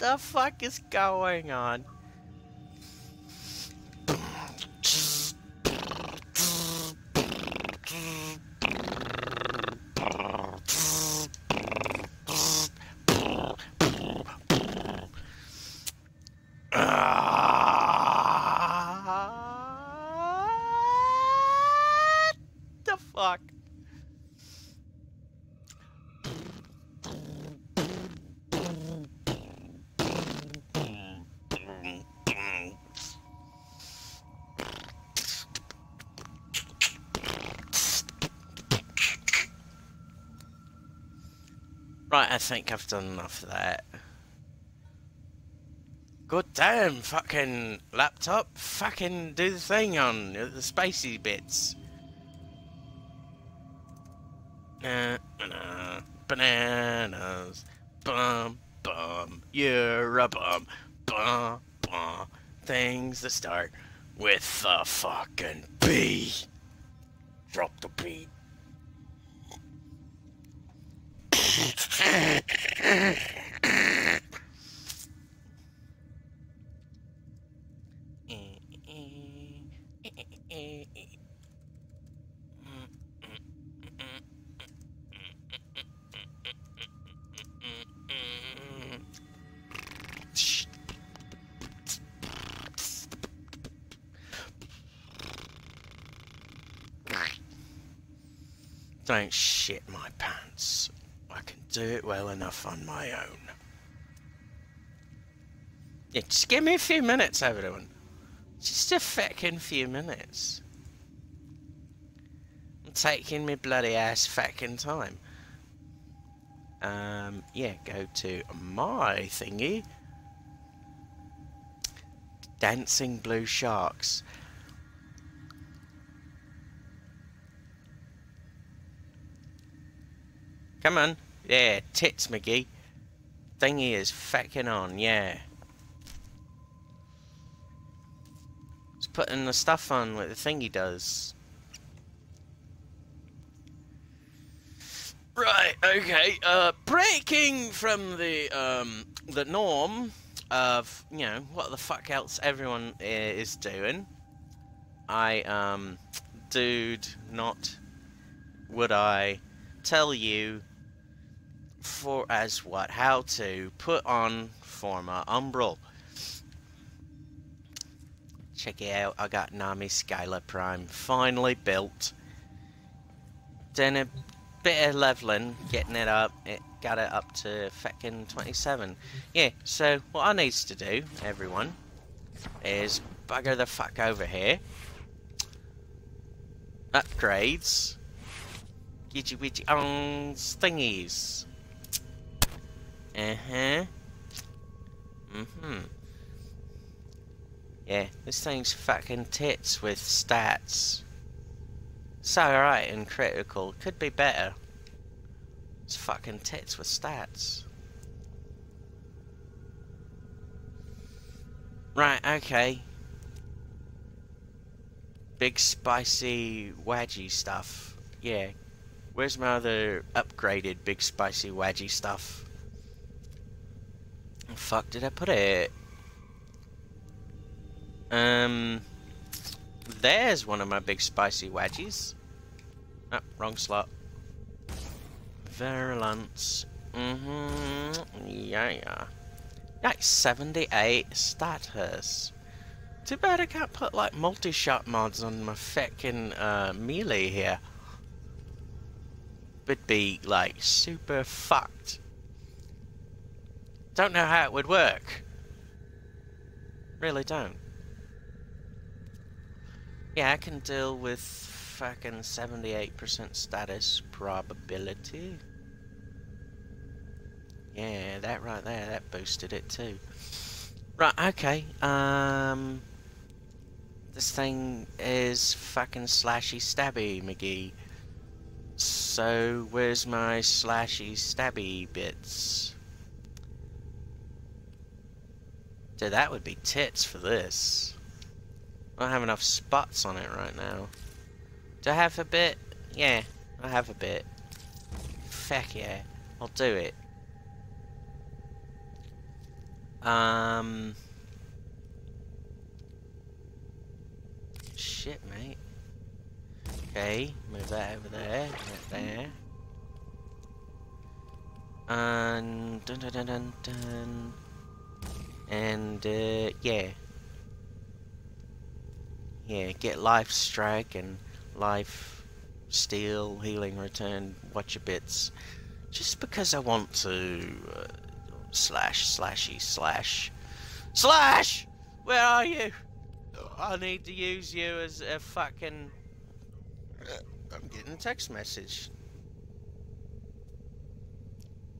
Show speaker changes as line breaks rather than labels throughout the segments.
the fuck is going on? Ah, the fuck? Right, I think I've done enough of that. God damn, fucking laptop, fucking do the thing on the spacey bits. Uh, uh, bananas, bum, bum, you're a bum, bum, bum. Things that start with the fucking B. Drop the beat. Don't shit my pants. Do it well enough on my own. Yeah, just give me a few minutes, everyone. Just a fucking few minutes. I'm taking me bloody ass fucking time. Um, yeah, go to my thingy. Dancing Blue Sharks. Come on. Yeah, tits, McGee. Thingy is fucking on, yeah. It's putting the stuff on what the thingy does. Right, okay. Uh, breaking from the, um, the norm of, you know, what the fuck else everyone is doing. I, um, dude, not would I tell you for as what how to put on Forma Umbral. Check it out, I got Nami Skyla Prime finally built. Done a bit of leveling, getting it up. It got it up to fucking 27. Yeah, so what I needs to do, everyone, is bugger the fuck over here. Upgrades. Gidgy widgy on thingies. Uh-huh. Mm-hmm. Yeah, this thing's fucking tits with stats. It's alright and critical. Could be better. It's fucking tits with stats. Right, okay. Big spicy wedgie stuff. Yeah. Where's my other upgraded big spicy wedgie stuff? Fuck did I put it? Um, there's one of my big spicy wedgies. Oh, wrong slot. Virulence. Mm-hmm. Yeah, yeah. Like 78 status. Too bad I can't put like multi-shot mods on my fucking uh, melee here. Would be like super fucked. Don't know how it would work. Really don't. Yeah, I can deal with fucking 78% status probability. Yeah, that right there, that boosted it too. Right, okay, um... This thing is fucking slashy stabby, McGee. So, where's my slashy stabby bits? Dude, that would be tits for this. I don't have enough spots on it right now. Do I have a bit? Yeah, I have a bit. Feck yeah, I'll do it. Um. Shit, mate. Okay, move that over there, there. And dun dun dun dun dun. And uh, yeah. Yeah, get life strike and life steal, healing return, watch your bits. Just because I want to uh, slash slashy slash. Slash! Where are you? I need to use you as a fucking uh, I'm getting a text message.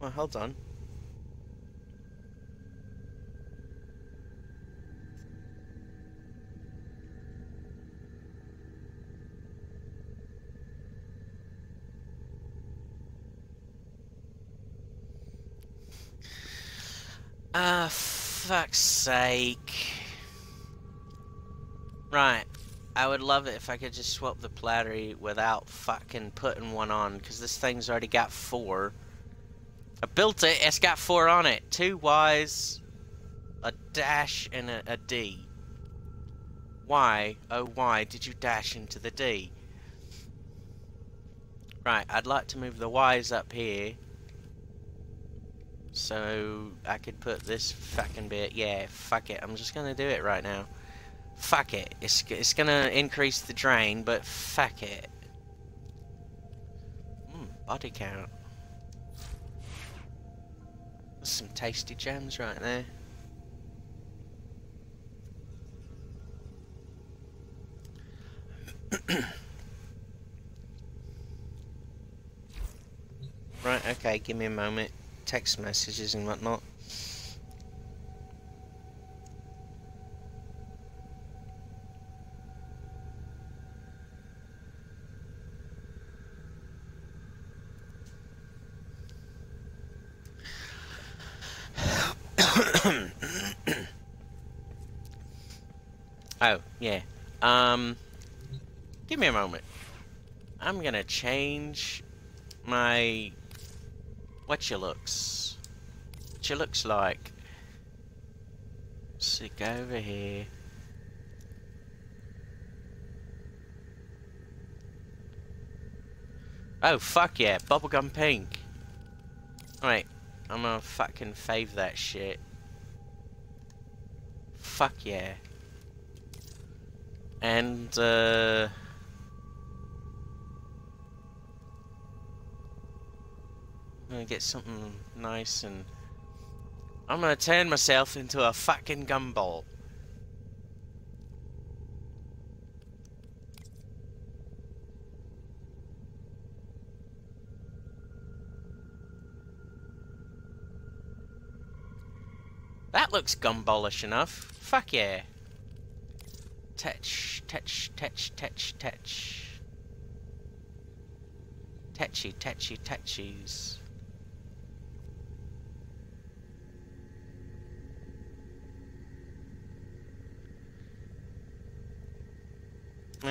Well hold on Ah, uh, fuck's sake. Right. I would love it if I could just swap the Platty without fucking putting one on, because this thing's already got four. I built it, it's got four on it. Two Ys, a dash, and a, a D. Why, oh why, did you dash into the D? Right, I'd like to move the Ys up here so I could put this fucking bit. Yeah, fuck it. I'm just gonna do it right now. Fuck it. It's it's gonna increase the drain, but fuck it. Hmm, body count. Some tasty gems right there. right, okay, give me a moment text messages and whatnot. oh, yeah. Um, give me a moment. I'm gonna change my what you looks? You looks like? Go over here. Oh, fuck yeah, bubblegum pink. Alright. I'm gonna fucking fave that shit. Fuck yeah. And, uh... I'm gonna get something nice and... I'm gonna turn myself into a fucking gumball. That looks gumballish enough. Fuck yeah. Tetch, tetch, tetch, tetch, tetch. Tetchy, tetchy, tetchies.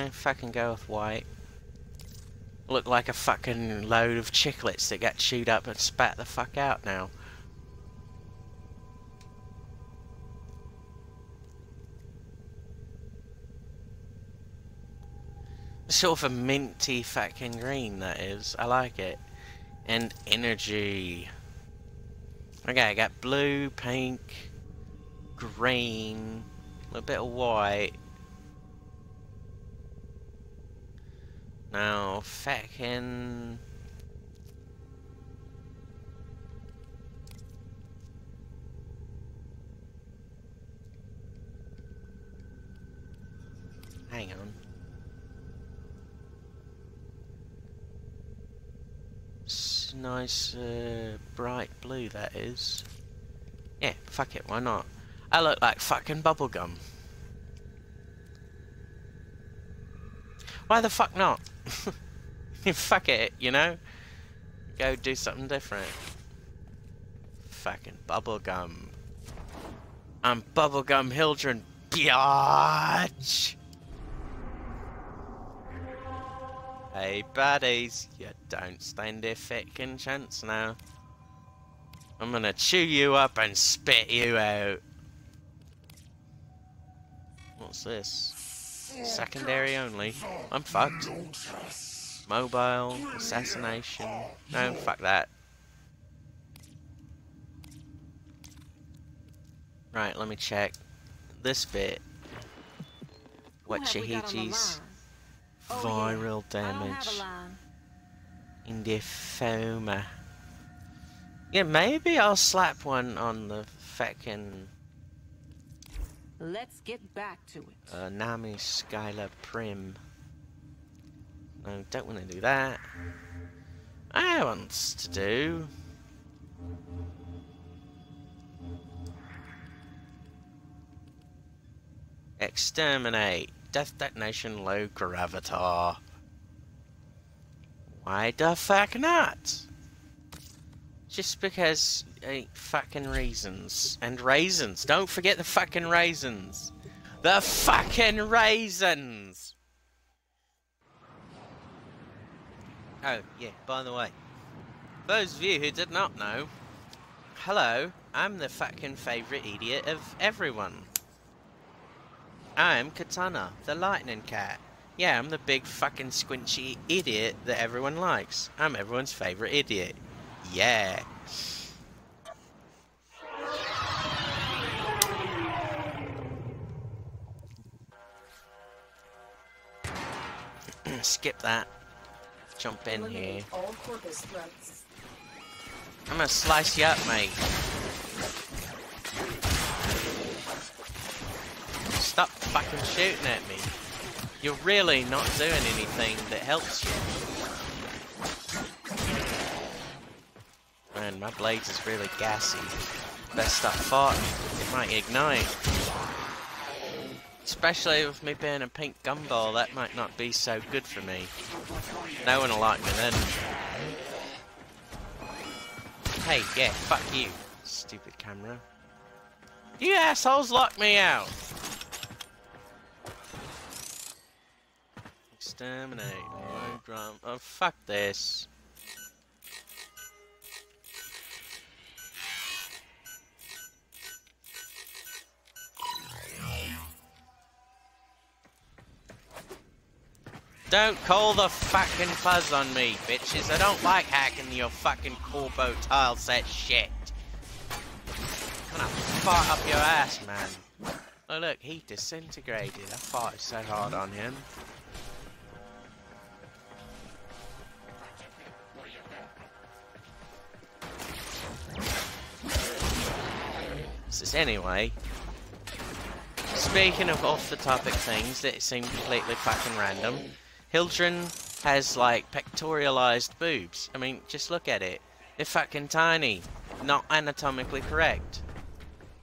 Eh, fucking go with white. Look like a fucking load of chiclets that get chewed up and spat the fuck out now. Sort of a minty fucking green that is. I like it. And energy. Okay, I got blue, pink, green, a little bit of white, Now, fucking... Hang on. It's nice, uh, bright blue that is. Yeah, fuck it, why not? I look like fucking bubblegum. Why the fuck not? Fuck it, you know? Go do something different. Fucking bubblegum. I'm Bubblegum Hildryn, biatch! Hey buddies, you don't stand a fucking chance now. I'm gonna chew you up and spit you out. What's this? Secondary only. I'm fucked. Mobile, assassination. No, fuck that. Right, let me check this bit. Wachahichi's
Oh,
viral
I
damage.
a line.
Indifoma. Yeah, maybe I'll slap one on the feckin'
Let's get back to it.
uh, Nami Skyla Prim. No, don't want to do that. I want to do. Exterminate. Death detonation low gravitar. Why the fuck not? Just because fucking reasons. And raisins. Don't forget the fucking raisins. The fucking raisins! Oh, yeah, by the way. Those of you who did not know, hello, I'm the fucking favourite idiot of everyone. I'm Katana, the lightning cat. Yeah, I'm the big fucking squinchy idiot that everyone likes. I'm everyone's favourite idiot. Yeah. Skip that. Jump in here. I'm gonna slice you up, mate. Stop fucking shooting at me. You're really not doing anything that helps you. Man, my blades is really gassy. Best stop farting. It might ignite. Especially with me being a pink gumball, that might not be so good for me. No one will like me then. Hey, yeah, fuck you, stupid camera. You assholes lock me out! Exterminate. Oh, fuck this. Don't call the fucking fuzz on me, bitches. I don't like hacking your fucking corpo tile set shit. I'm gonna fart up your ass, man. Oh look, he disintegrated. I farted so hard on him. Anyway. Speaking of off-the-topic things that seem completely fucking random, Hildryn has like pectorialized boobs. I mean, just look at it. They're fucking tiny, not anatomically correct.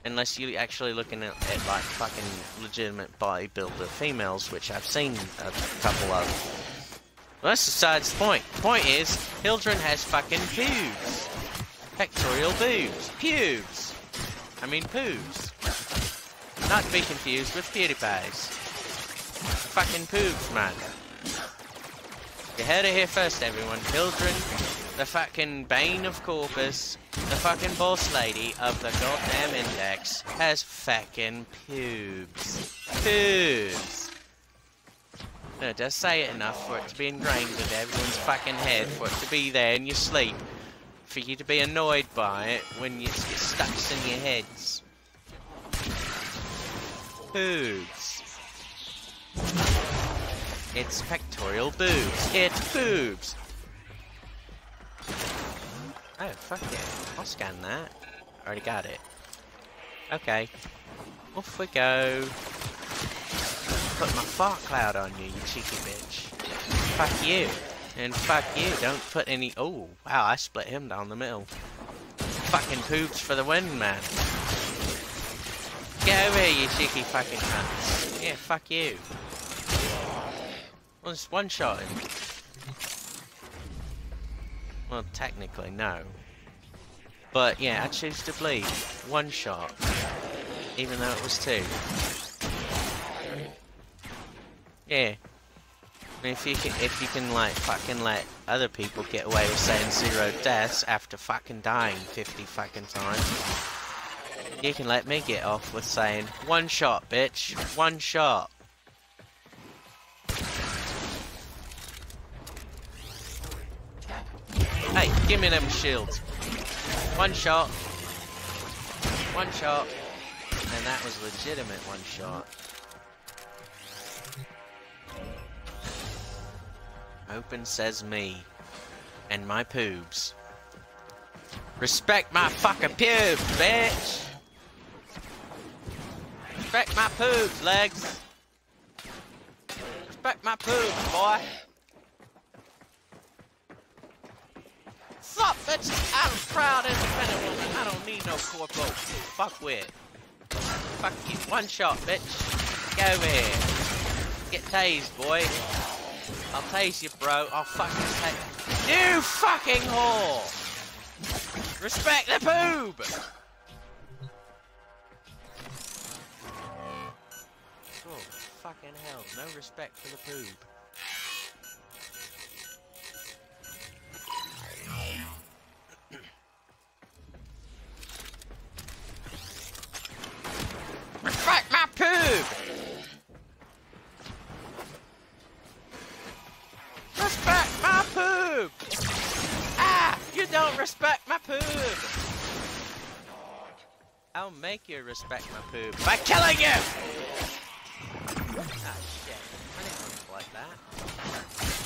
Unless you're actually looking at, at like fucking legitimate bodybuilder females, which I've seen a couple of. Well, that's besides the point. The point is, Hildryn has fucking pubes. Pectorial boobs. Pubes. I mean pubes. Not to be confused with PewDiePie's. Fucking pubes, man. You heard it here first, everyone. Hildryn, the fucking bane of corpus, the fucking boss lady of the goddamn index, has fucking pubes. Pubes. No, just say it enough for it to be ingrained into everyone's fucking head, for it to be there in your sleep, for you to be annoyed by it when you, it stuck in your heads. Pubes. It's pectoral boobs. It's boobs. Oh, fuck it. I'll scan that. Already got it. Okay. Off we go. Put my fart cloud on you, you cheeky bitch. Fuck you. And fuck you. Don't put any... Oh, wow, I split him down the middle. Fucking poops for the win, man. Get over here, you cheeky fucking cunts. Yeah, fuck you. Well, just one shot him. Well, technically, no. But yeah, I choose to bleed. One shot. Even though it was two. Yeah. If you can, if you can like fucking let other people get away with saying zero deaths after fucking dying 50 fucking times, you can let me get off with saying one shot, bitch, one shot. Hey, give me them shields. One shot. One shot. And that was legitimate one shot. Open says me. And my poobs. Respect my fucking pubes, bitch! Respect my poobs, legs! Respect my poobs, boy! Sup, bitch? I'm proud independent woman. I don't need no corpo. Fuck with. Fuck you. One shot, bitch. Go here. Get tased, boy. I'll tase you, bro. I'll fucking tase you. fucking whore! Respect the poob! Oh, fucking hell. No respect for the poob. Don't respect my poob! I'll make you respect my poob by killing you! Ah, shit. I didn't like that.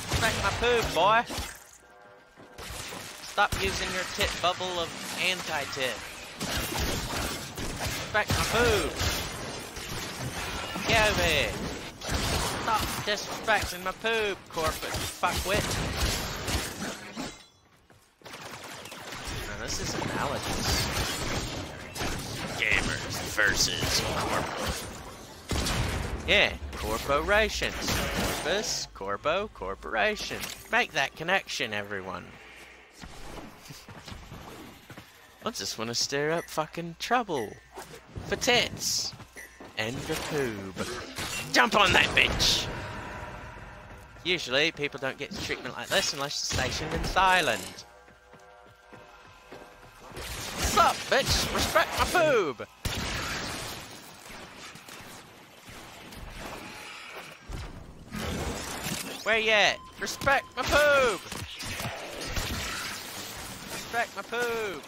Respect my poob, boy! Stop using your tit bubble of anti-tit. Respect my poob! Get over here! Stop disrespecting my poob, corporate fuckwit! Now Gamers versus corporate. Yeah, corporations. Corpus, corpo, corporation. Make that connection, everyone. I just want to stir up fucking trouble. For tits. And the poob. Jump on that bitch! Usually, people don't get treatment like this unless the stationed in Thailand. Up, bitch? Respect my poob! Where you at? Respect my poob! Respect my poob!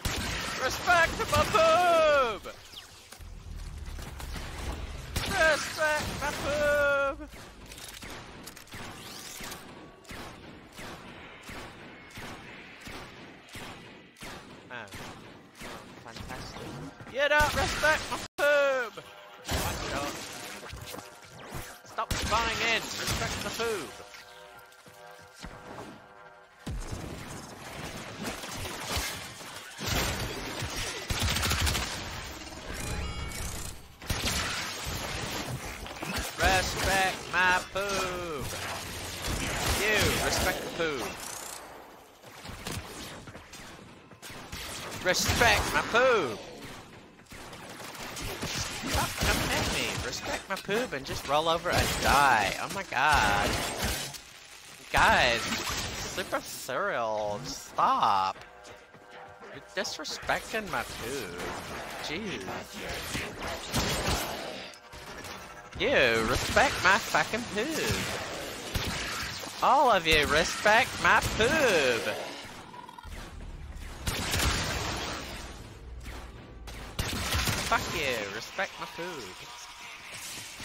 Respect my poob! Respect my poob! Oh. Fantastic. You don't respect my poob! Stop spawning in! Respect the poob! Respect my poob! You, respect the poob! Respect my poob! Stop coming at me! Respect my poob and just roll over and die! Oh my god! Guys, super cereal, stop! You're disrespecting my poob. Jeez. You, respect my fucking poob. All of you, respect my poob. Fuck you, respect my poob.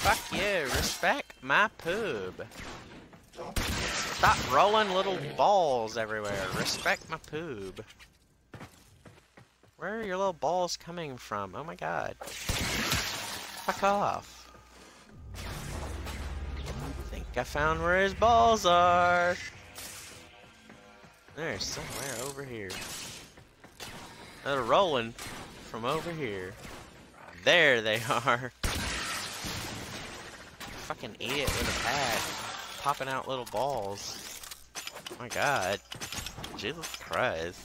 Fuck you, respect my poob. Stop rolling little balls everywhere. Respect my poob. Where are your little balls coming from? Oh my god. Fuck off. I think I found where his balls are. They're somewhere over here. They're rolling from over here. There they are. Fucking idiot with a pad. Popping out little balls. my god. Jesus Christ.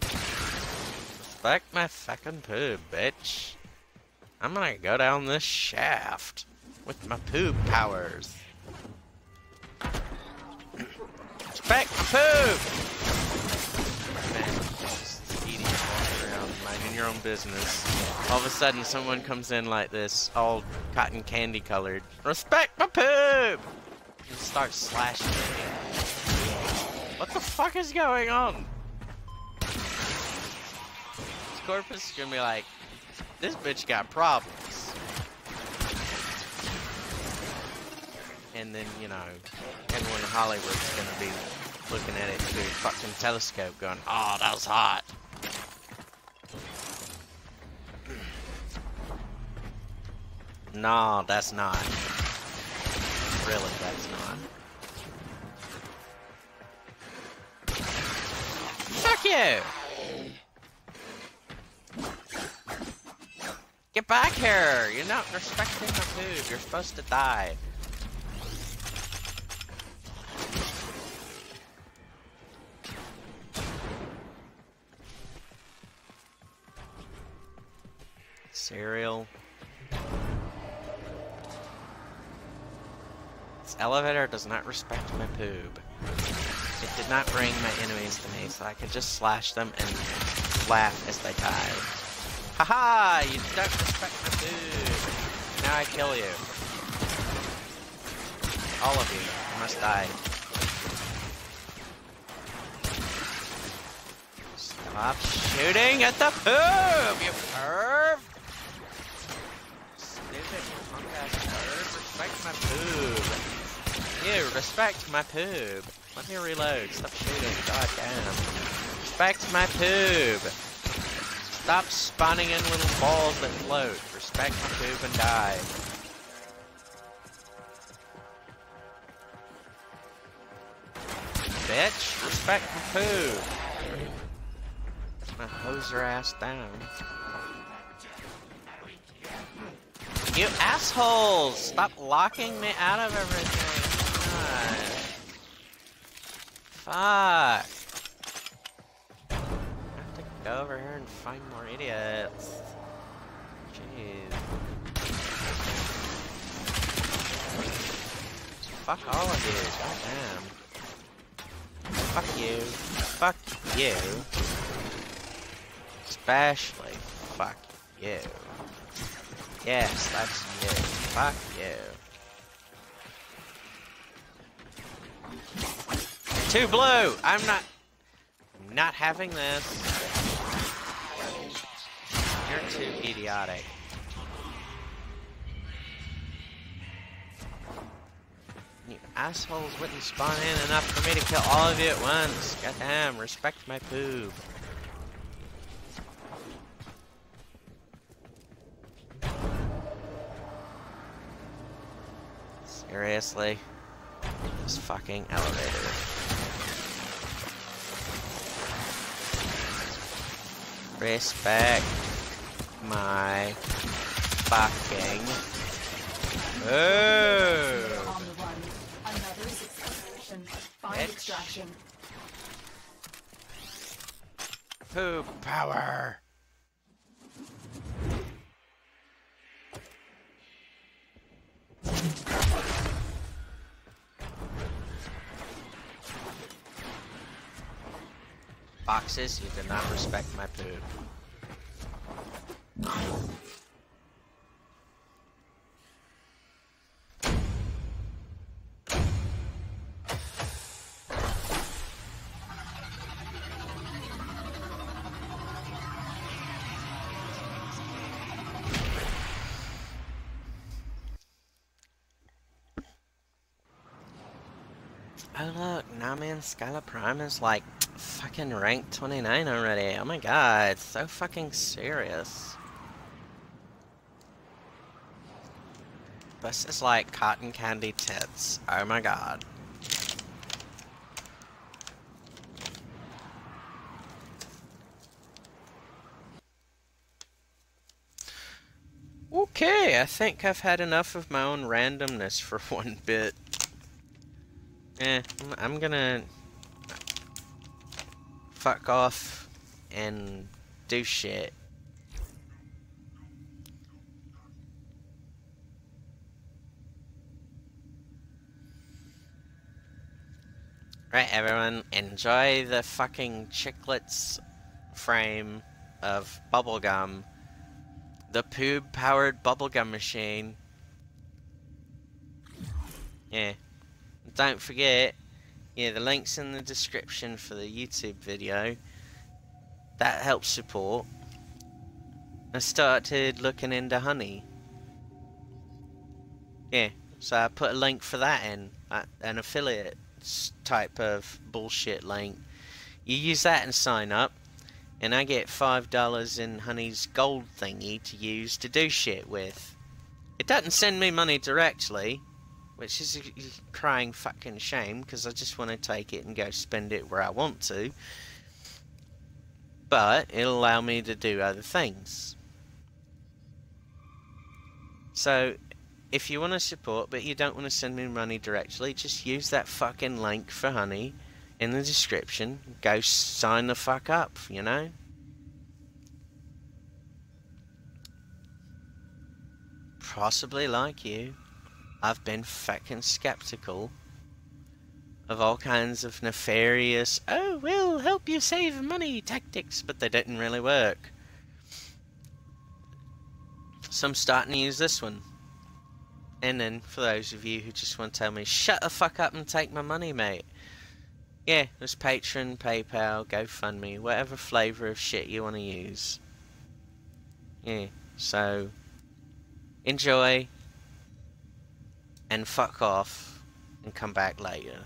Respect my fucking poob, bitch. I'm gonna go down this shaft with my poob powers. Respect my poop! Your own business. All of a sudden, someone comes in like this, all cotton candy colored. Respect my poop! And starts slashing. What the fuck is going on? Corpus is gonna be like, this bitch got problems. And then, you know, everyone in Hollywood's gonna be looking at it through a fucking telescope going, oh, that was hot. No, that's not. Really, that's not. Fuck you! Get back here! You're not respecting my food. You're supposed to die. Cereal. Elevator does not respect my poob. It did not bring my enemies to me, so I could just slash them and laugh as they die. Haha! You don't respect my food! Now I kill you. All of you. Must die. Stop shooting at the poob, you perv! Stupid punk ass perv. Respect my poob. You, respect my poob. Let me reload. Stop shooting. God damn. Respect my poob. Stop spawning in little balls that float. Respect my poop and die. Bitch, respect my poop. I'm hose her ass down. You assholes! Stop locking me out of everything. Fuck. Go over here and find more idiots. Jeez. Fuck all of you, goddamn. Fuck you. Fuck you. Especially fuck you. Yes, that's you. Fuck you. Too blue! I'm not... not having this. You're too idiotic. You assholes wouldn't spawn in enough for me to kill all of you at once. Goddamn, respect my poop. Seriously? This fucking elevator. Respect my fucking oh.
On the run. Another extraction. Find
Bitch.
extraction.
Poop power. Boxes, you did not respect my poop. Oh look, now man Skyla Prime is like fucking rank 29 already. Oh my god, it's so fucking serious. This is like cotton candy tits. Oh my god. Okay, I think I've had enough of my own randomness for one bit. Eh, I'm- I'm gonna fuck off and do shit. Right, everyone, enjoy the fucking chiclets frame of bubblegum. The poob powered bubblegum machine. Yeah. Don't forget, yeah, the link's in the description for the YouTube video. That helps support. I started looking into honey. Yeah, so I put a link for that in, an affiliate type of bullshit link. You use that and sign up, and I get five dollars in Honey's gold thingy to use to do shit with. It doesn't send me money directly, which is a crying fucking shame because I just want to take it and go spend it where I want to. But it'll allow me to do other things. So, if you want to support but you don't want to send me money directly, just use that fucking link for Honey in the description. Go sign the fuck up, you know? Possibly like you, I've been fucking skeptical of all kinds of nefarious, oh, we'll help you save money tactics, but they didn't really work. So I'm starting to use this one. And then, for those of you who just want to tell me, shut the fuck up and take my money, mate. Yeah, there's Patreon, PayPal, GoFundMe, whatever flavour of shit you want to use. Yeah, so enjoy and fuck off and come back later.